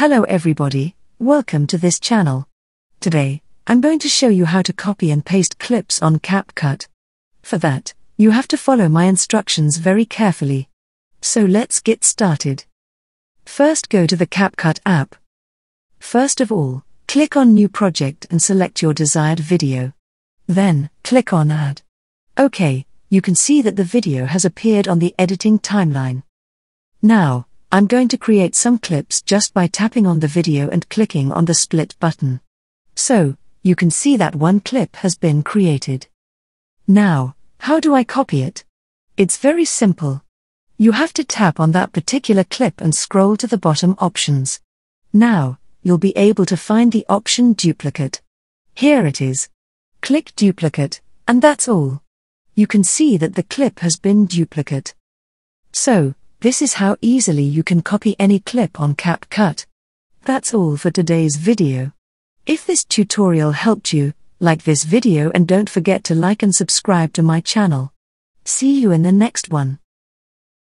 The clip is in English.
Hello everybody, welcome to this channel. Today, I'm going to show you how to copy and paste clips on CapCut. For that, you have to follow my instructions very carefully. So let's get started. First go to the CapCut app. First of all, click on New Project and select your desired video. Then, click on Add. OK, you can see that the video has appeared on the editing timeline. Now, I'm going to create some clips just by tapping on the video and clicking on the split button. So, you can see that one clip has been created. Now, how do I copy it? It's very simple. You have to tap on that particular clip and scroll to the bottom options. Now, you'll be able to find the option duplicate. Here it is. Click duplicate, and that's all. You can see that the clip has been duplicate. So, this is how easily you can copy any clip on CapCut. That's all for today's video. If this tutorial helped you, like this video and don't forget to like and subscribe to my channel. See you in the next one.